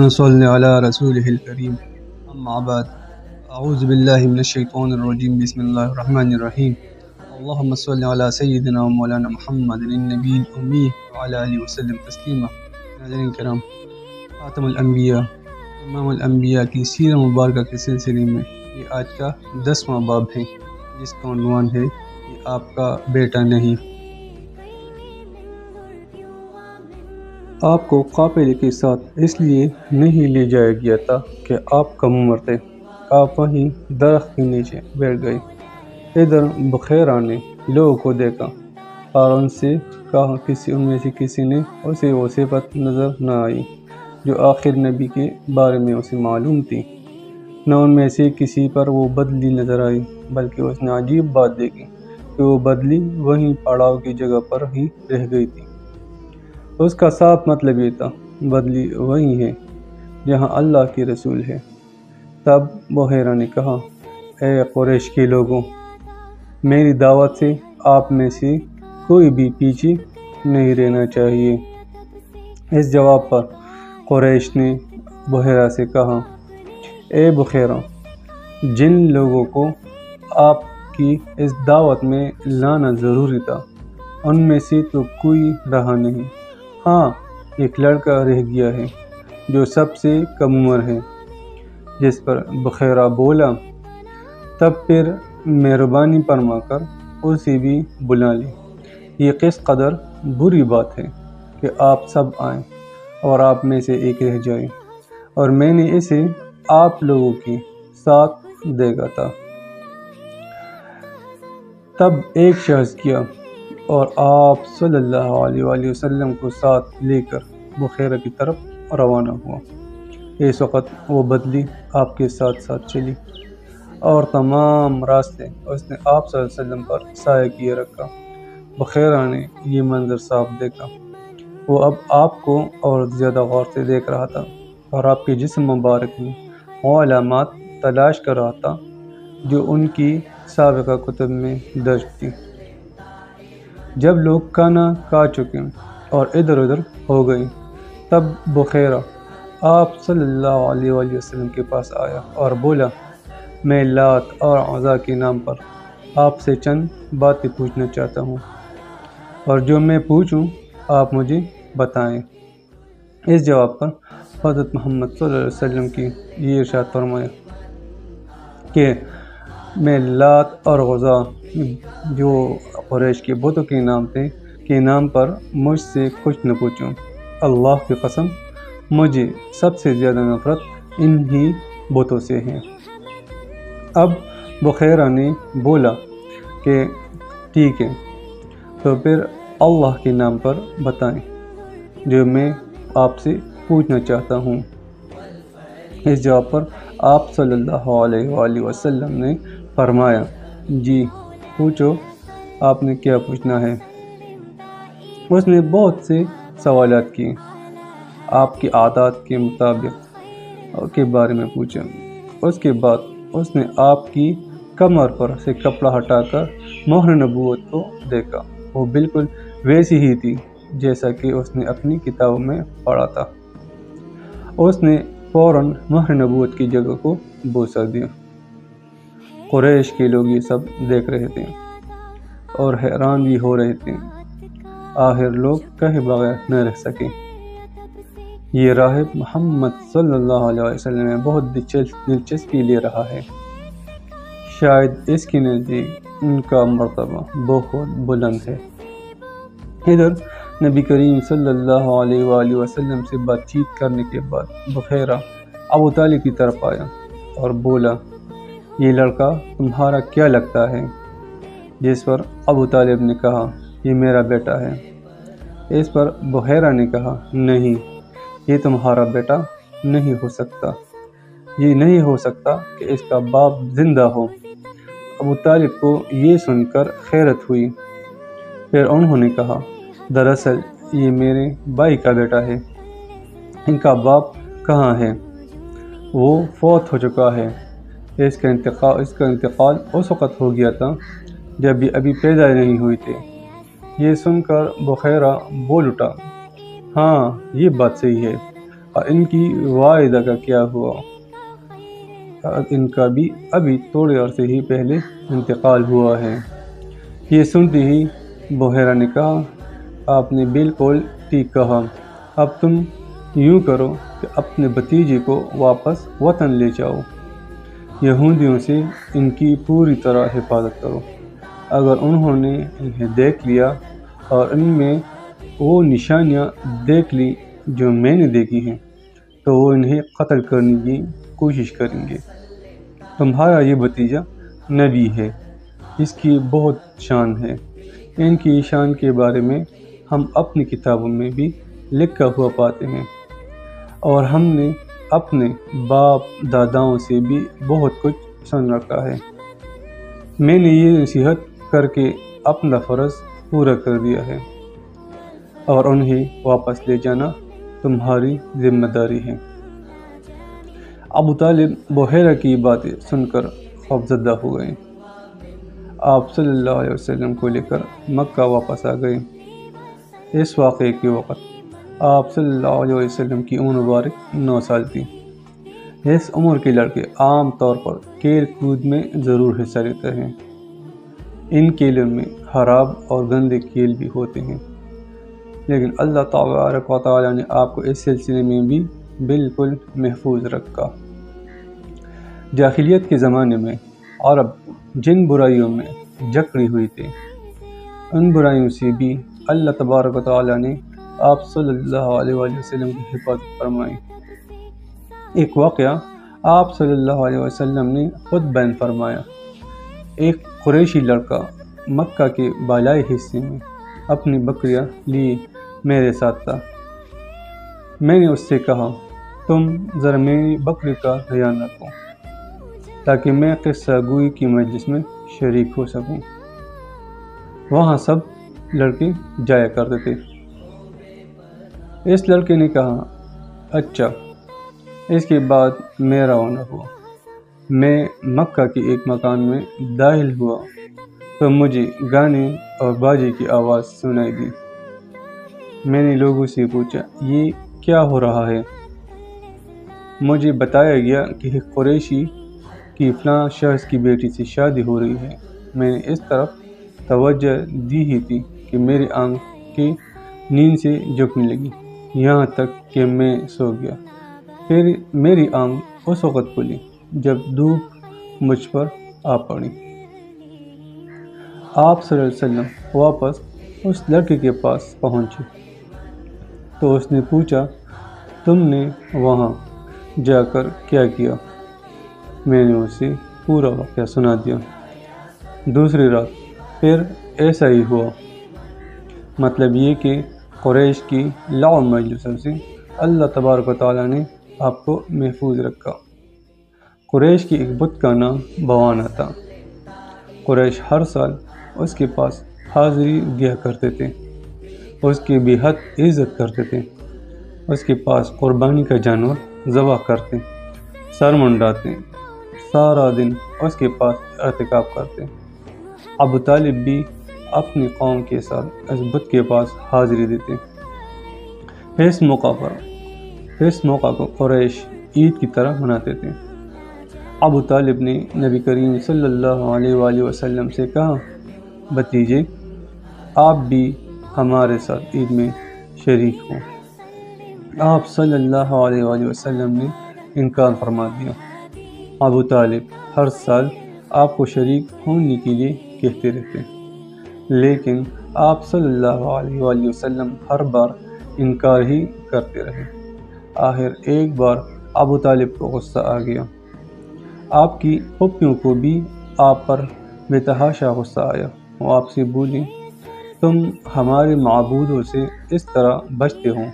नसल्ली अला रसूलिहिल करीम अम्मा बाद अऊज़ु बिल्लाहि मिनश शैतानिर रजीम बिस्मिल्लाहिर रहमानिर रहीम अल्लाहुम्मा सल्लि अला सय्यिदिना व मौलाना मुहम्मदिन नबील उम्मी व अला आलिहि वसल्लम तस्लीमा नाज़रीन किराम खातमुल अंबिया की सीरत मुबारक के सिलसिले में ये आज का दसवां बाब है जिसका उन्वान है कि आपका बेटा नहीं आपको काफिले के साथ इसलिए नहीं ले जाया गया था कि आप कम उम्र थे। आप वहीं दरख्त के नीचे बैठ गए। इधर बखेरा ने लोगों को देखा। और उनसे कहा, किसी उनमें से किसी ने उसे वो सिफत नज़र न आई, जो आखिर नबी के बारे में उसे मालूम थी। न उनमें से किसी पर वो बदली नज़र आई, बल्कि उसने अजीब बात देखी कि वो बदली वहीं पड़ाव की जगह पर ही रह गई थी। उसका साफ़ मतलब ये था, बदली वही है, जहाँ अल्लाह के रसूल है। तब बहेरा ने कहा, ए कुरैश के लोगों, मेरी दावत से आप में से कोई भी पीछे नहीं रहना चाहिए। इस जवाब पर कुरैश ने बहेरा से कहा, ए बखेरा जिन लोगों को आपकी इस दावत में लाना ज़रूरी था, उनमें से तो कोई रहा नहीं। हाँ एक लड़का रह गया है, जो सबसे कम उम्र है। जिस पर बखेरा बोला, तब फिर मेहरबानी फरमा कर उसे भी बुला ली। ये किस कदर बुरी बात है कि आप सब आए और आप में से एक रह जाए, और मैंने इसे आप लोगों के साथ देखा था। तब एक शख्स किया और आप सल्लल्लाहु अलैहि वसल्लम को साथ लेकर बुखेरा की तरफ़ रवाना हुआ। इस वक्त वो बदली आपके साथ साथ चली और तमाम रास्ते उसने आप वसल्लम पर साया किए रखा। बखेरा ने ये मंजर साफ़ देखा। वो अब आपको और ज़्यादा गौर से देख रहा था और आपके जिसम मुबारक में वो अलामत तलाश कर रहा था जो उनकी सबका कुतुब में दर्ज थी। जब लोग खाना खा चुके और इधर उधर हो गए, तब बुखेरा आप सल्लल्लाहु अलैहि वसल्लम के पास आया और बोला, मैं लात और अज़ा के नाम पर आपसे चंद बातें पूछना चाहता हूँ और जो मैं पूछूँ, आप मुझे बताएँ। इस जवाब पर हज़रत मोहम्मद वसल्लम की ये इरशाद फरमाया कि मैं लात और गज़ा जो कुरैश के बुतों के नाम थे के नाम पर मुझसे कुछ न पूछूँ। अल्लाह की कसम, मुझे सबसे ज़्यादा नफ़रत इन्हीं बुतों से है। अब बुखेरा ने बोला कि, ठीक है तो फिर अल्लाह के नाम पर बताएँ, जो मैं आपसे पूछना चाहता हूँ। इस जवाब पर आप सल्लल्लाहु अलैहि वसल्लम ने फरमाया, जी, पूछो। आपने क्या पूछना है? उसने बहुत से सवाल किए। आपकी आदत के मुताबिक के बारे में पूछा। उसके बाद उसने आपकी कमर पर से कपड़ा हटाकर मोहर नबूत को देखा। वो बिल्कुल वैसी ही थी जैसा कि उसने अपनी किताब में पढ़ा था। उसने फ़ौर मोहर नबूत की जगह को बोसा दिया। कुरैश के लोग ये सब देख रहे थे। और हैरान भी हो रहे थे। आखिर लोग कहे बगैर न रह सके। ये राहब मोहम्मद सल्लल्लाहु अलैहि वसल्लम में बहुत दिलचस्पी ले रहा है। शायद इसके नज़दीक उनका मरतबा बहुत बुलंद है। इधर नबी करीम सल्लल्लाहु अलैहि वसल्लम से बातचीत करने के बाद बखेरा अबू तालिब की तरफ़ आया और बोला, ये लड़का तुम्हारा क्या लगता है? जिस पर अबू तालिब ने कहा, ये मेरा बेटा है। इस पर बहेरा ने कहा, नहीं, ये तुम्हारा बेटा नहीं हो सकता। ये नहीं हो सकता कि इसका बाप ज़िंदा हो। अबू तालिब को ये सुनकर खैरत हुई। फिर उन्होंने कहा, दरअसल ये मेरे भाई का बेटा है। इनका बाप कहाँ है? वो फौत हो चुका है। इसका इंतकाल इसका इंतकाल उस वक़्त हो गया था जब अभी पैदा नहीं हुए थे। ये सुनकर बखेरा बोल उठा हाँ ये बात सही है। और इनकी वायदा का क्या हुआ? इनका भी अभी थोड़े अरसे ही पहले इंतकाल हुआ है। ये सुनते ही बोहरा ने कहा, आपने बिल्कुल ठीक कहा। अब तुम यूँ करो कि अपने भतीजे को वापस वतन ले जाओ। यहूदियों से इनकी पूरी तरह हिफाजत करो। अगर उन्होंने इन्हें देख लिया और इनमें वो निशानियाँ देख ली जो मैंने देखी हैं तो वो इन्हें कत्ल करने की कोशिश करेंगे। तुम्हारा ये भतीजा नबी है, इसकी बहुत शान है। इनकी शान के बारे में हम अपनी किताबों में भी लिखा हुआ पाते हैं। और हमने अपने बाप दादाओं से भी बहुत कुछ सुन रखा है। मैंने ये नसीहत करके अपना फ़र्ज़ पूरा कर दिया है। और उन्हें वापस ले जाना तुम्हारी ज़िम्मेदारी है। अबू तालिब बहेरा की बातें सुनकर खौफजदा हो गए। आप सल्लल्लाहु अलैहि वसल्लम को लेकर मक्का वापस आ गए। इस वाक़े के वक़्त आप सल्लल्लाहु अलैहि वसल्लम की उम्र मुबारक नौ साल थी। इस उम्र के लड़के आम तौर पर खेल कूद में ज़रूर हिस्सा लेते हैं। इन खेलों में खराब और गंदे खेल भी होते हैं। लेकिन अल्लाह तबारक वाली ने आपको इस सिलसिले में भी बिल्कुल महफूज रखा। जाहिलियत के ज़माने में अरब जिन बुराइयों में जकड़ी हुई थी, उन बुराइयों से भी अल्लाह तबारक ताली ने आप सल्लल्लाहु अलैहि वसल्लम की हिफाजत फरमाई। एक वाक़ आप अलैहि वसल्लम ने खुद बैन फरमाया एक कुरैशी लड़का मक्का के बालाई हिस्से में अपनी बकरियाँ लिए मेरे साथ था। मैंने उससे कहा, तुम ज़रा मेरी बकरी का ध्यान रखो, ताकि मैं किस्सा गोई की मजलिस में शरीक हो सकूँ। वहाँ सब लड़के जाया करते थे। इस लड़के ने कहा अच्छा इसके बाद मेरा रवाना हुआ। मैं मक्का के एक मकान में दाखिल हुआ तो मुझे गाने और बाजे की आवाज़ सुनाई दी। मैंने लोगों से पूछा, ये क्या हो रहा है? मुझे बताया गया कि कुरैशी की फ़लाँ शख्स की बेटी से शादी हो रही है। मैंने इस तरफ़ तवज्जो दी ही थी कि मेरी की नींद से झुकने लगी। यहाँ तक कि मैं सो गया। फिर मेरी आँख उस वक़्त खुली। जब धूप मुझ पर आ पड़ी। आप सल्लम वापस उस लड़के के पास पहुँचे। तो उसने पूछा, तुमने वहाँ जाकर क्या किया? मैंने उसे पूरा वाक़ सुना दिया। दूसरी रात फिर ऐसा ही हुआ। मतलब ये कि क़ुरैश की लाओ मजलसों से अल्लाह तबारक ताली ने आपको महफूज रखा। क़ुरैश की एक बुत का नाम बवाना था। क़ुरैश हर साल उसके पास हाज़िरी दिया करते थे। उसकी बेहद इज़्ज़त करते थे। उसके पास क़ुरबानी का जानवर ज़बह करते। सर मुंडाते। सारा दिन उसके पास एहतिकाब करते। अबू तालिब भी अपनी कौम के साथ इस बुत के पास हाजिरी देते। इस मौका पर, इस मौका को कुरैश ईद की तरह मनाते थे। अबू तालिब ने नबी करीम सल्लल्लाहु अलैहि वसल्लम से कहा, भतीजे, आप भी हमारे साथ ईद में शरीक हों। आप सल्लल्लाहु अलैहि वसल्लम ने इनकार फरमा दिया। अबू तालिब हर साल आपको शरीक होने के लिए कहते रहते लेकिन आप सल्लल्लाहु अलैहि वसल्लम हर बार इनकार ही करते रहे। आखिर एक बार अबू तालिब को गुस्सा आ गया। आपकी पपियों को भी आप पर बेतहाशा गुस्सा आया। वो आपसे बोली, तुम हमारे मबूदों से इस तरह बचते हो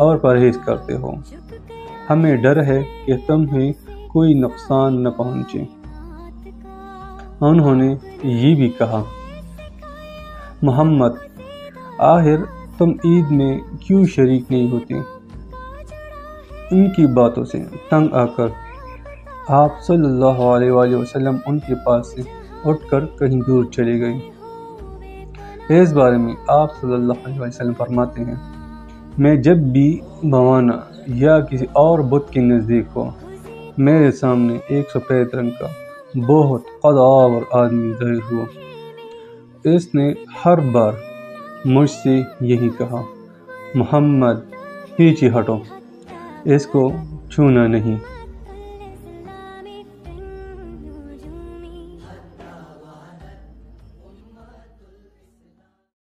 और परहेज़ करते हो। हमें डर है कि तुम्हें कोई नुकसान न पहुँचे। उन्होंने ये भी कहा, मोहम्मद, आखिर तुम ईद में क्यों शरीक नहीं होते? उनकी बातों से तंग आकर आप सल्लल्लाहु अलैहि वसल्लम उनके पास से उठकर कहीं दूर चले गए इस बारे में आप सल्लल्लाहु अलैहि वसल्लम फरमाते हैं, मैं जब भी भवाना या किसी और बुत के नज़दीक हो, मेरे सामने एक सफ़ेद रंग का बहुत कदावर आदमी ज़ाहिर हुआ। इसने हर बार मुझसे यही कहा, मोहम्मद, पीछे हटो, इसको छूना नहीं।